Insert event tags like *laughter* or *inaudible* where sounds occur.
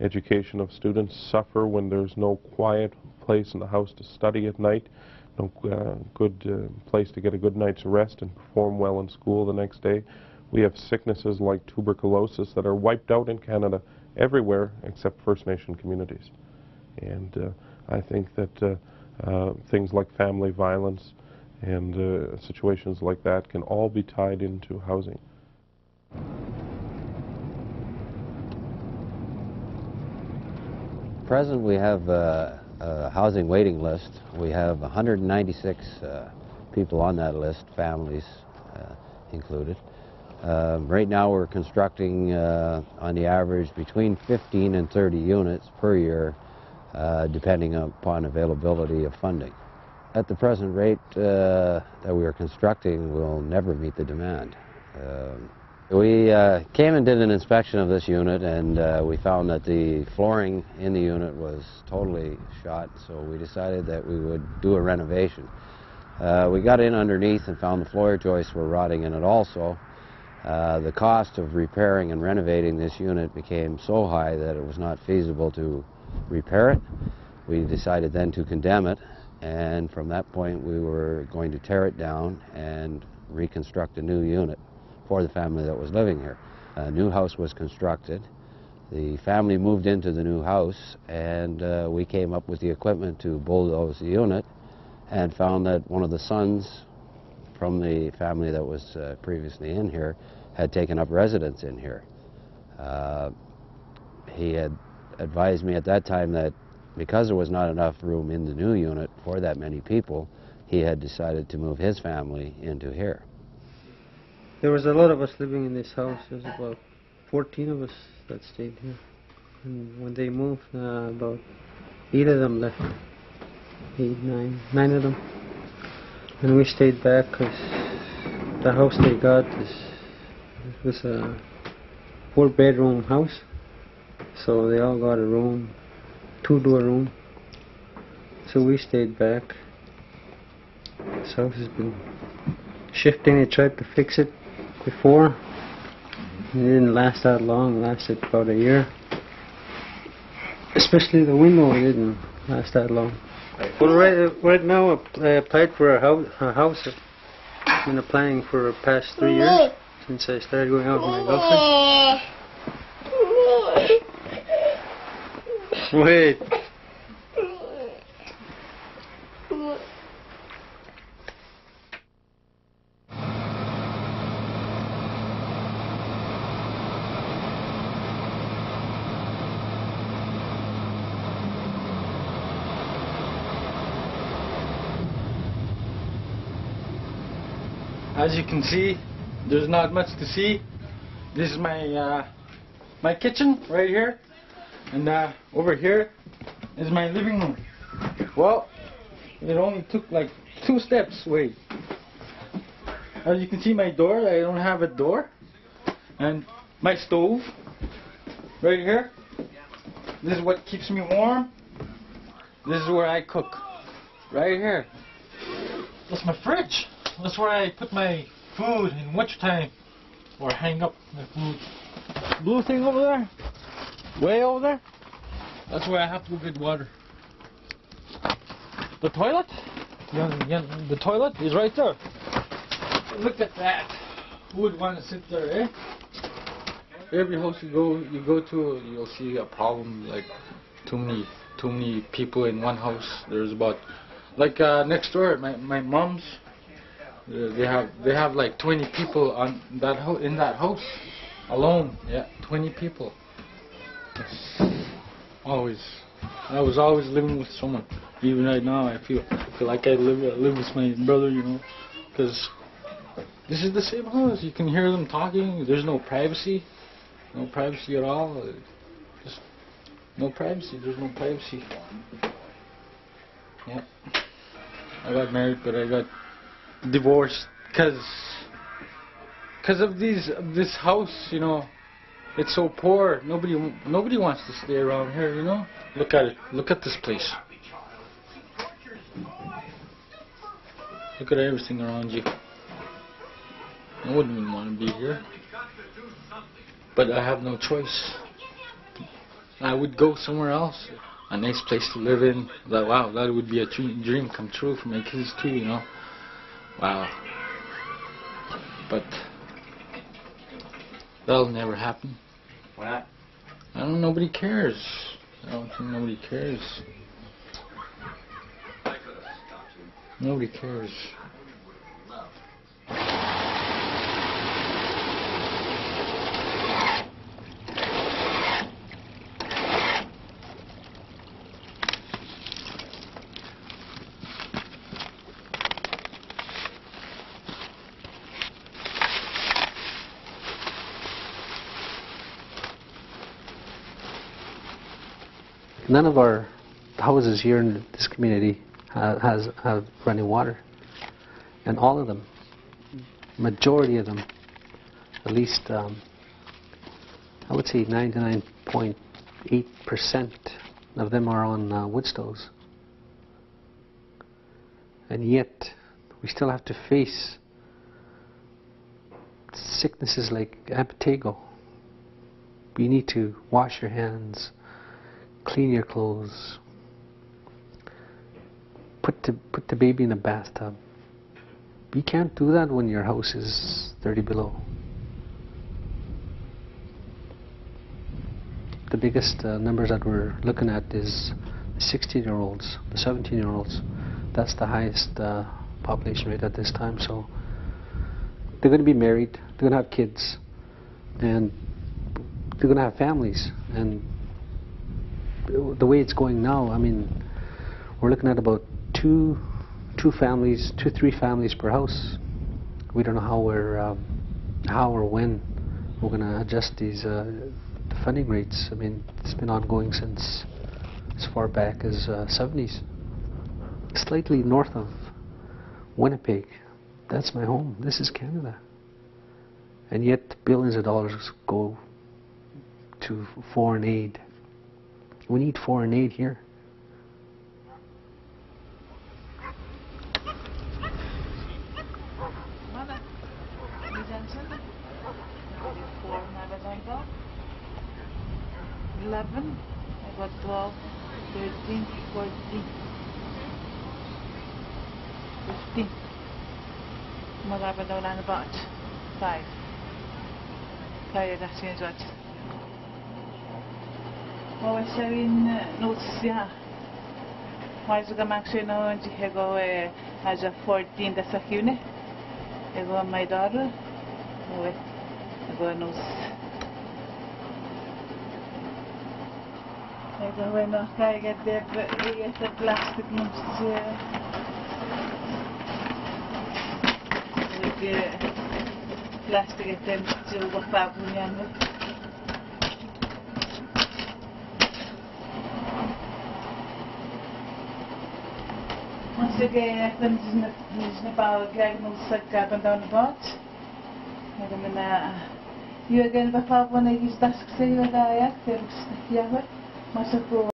Education of students suffer when there's no quiet place in the house to study at night, no uh, good uh, place to get a good night's rest and perform well in school the next day. We have sicknesses like tuberculosis that are wiped out in Canada everywhere except First Nation communities. And uh, I think that uh, uh, things like family violence and uh, situations like that can all be tied into housing. Present, we have uh, a housing waiting list. We have 196 uh, people on that list, families uh, included. Uh, right now we're constructing uh, on the average between 15 and 30 units per year uh, depending upon availability of funding. At the present rate uh, that we are constructing we'll never meet the demand. Um, we uh, came and did an inspection of this unit and uh, we found that the flooring in the unit was totally shot so we decided that we would do a renovation. Uh, we got in underneath and found the floor joists were rotting in it also. Uh, the cost of repairing and renovating this unit became so high that it was not feasible to repair it. We decided then to condemn it and from that point we were going to tear it down and reconstruct a new unit for the family that was living here. A new house was constructed. The family moved into the new house and uh, we came up with the equipment to bulldoze the unit and found that one of the sons from the family that was uh, previously in here had taken up residence in here. Uh, he had advised me at that time that because there was not enough room in the new unit for that many people, he had decided to move his family into here. There was a lot of us living in this house. There's about 14 of us that stayed here. And when they moved, uh, about eight of them left. Eight, nine, nine of them. And we stayed back because the house they got is was a four-bedroom house. So they all got a room, two-door room. So we stayed back. This house has been shifting. They tried to fix it before. It didn't last that long. It lasted about a year. Especially the window didn't last that long. Well, right, uh, right now I applied for a house. A house. I've been applying for the past three years since I started going out with my girlfriend. *laughs* Wait. As you can see, there's not much to see. This is my uh, my kitchen right here, and uh, over here is my living room. Well, it only took like two steps. Wait. As you can see, my door. I don't have a door, and my stove right here. This is what keeps me warm. This is where I cook. Right here. That's my fridge. That's where I put my food in wintertime or hang up my food. Blue thing over there, way over there, that's where I have to go get water. The toilet, young, young, the toilet is right there. Look at that. Who would want to sit there, eh? Every house you go, you go to, you'll see a problem like too many, too many people in one house. There's about, like uh, next door, my my mom's Uh, they have they have like 20 people on that ho in that house alone. Yeah, 20 people. Always, I was always living with someone. Even right now, I feel feel like I live live with my brother, you know, because this is the same house. You can hear them talking. There's no privacy, no privacy at all. Just no privacy. There's no privacy. Yeah. I got married, but I got divorced because because of these this house you know. It's so poor. Nobody nobody wants to stay around here you know? Look at it look at this place. Look at everything around you. I wouldn't even want to be here. But I have no choice. I would go somewhere else, a nice place to live in. That wow, that would be a dream, dream come true for my kids too. You know, wow. But that'll never happen. Why not? I don't. Nobody cares. I don't think nobody cares. Nobody cares. None of our houses here in this community ha- has have running water, and all of them, majority of them, at least um, I would say 99.8 percent of them are on uh, wood stoves, and yet we still have to face sicknesses like impetigo. You need to wash your hands clean your clothes, put the, put the baby in a bathtub. You can't do that when your house is 30 below. The biggest uh, numbers that we're looking at is the 16 year olds, the 17 year olds. That's the highest uh, population rate at this time. So they're going to be married, they're going to have kids, and they're going to have families. And the way it's going now, I mean, we're looking at about two, two families, two, three families per house. We don't know how we're, um, how or when we're going to adjust these uh, the funding rates. I mean, it's been ongoing since as far back as uh, 70s. Slightly north of Winnipeg. That's my home. This is Canada. And yet billions of dollars go to foreign aid. We need foreign aid here. Mother, I. Eleven, I got twelve, thirteen, fourteen, fifteen. Magaba daw na about five. Kaya na siya Wawachawi noticiar. Mas o gamakche não onde chegou é haja fortin dessa aqui, né? Chegou a maior, não é? Chegou nos Chegou a nos caiga de essa plástico não precisa. Porque plástico tem que ser o papo, né? yn sygeiach yn na nhw'n sygad yn dawn bod. Mae'n mynd Jürgen, beth pawb o'n ei gyd dasg sy'n ddau ac, yw'r iawn, mas o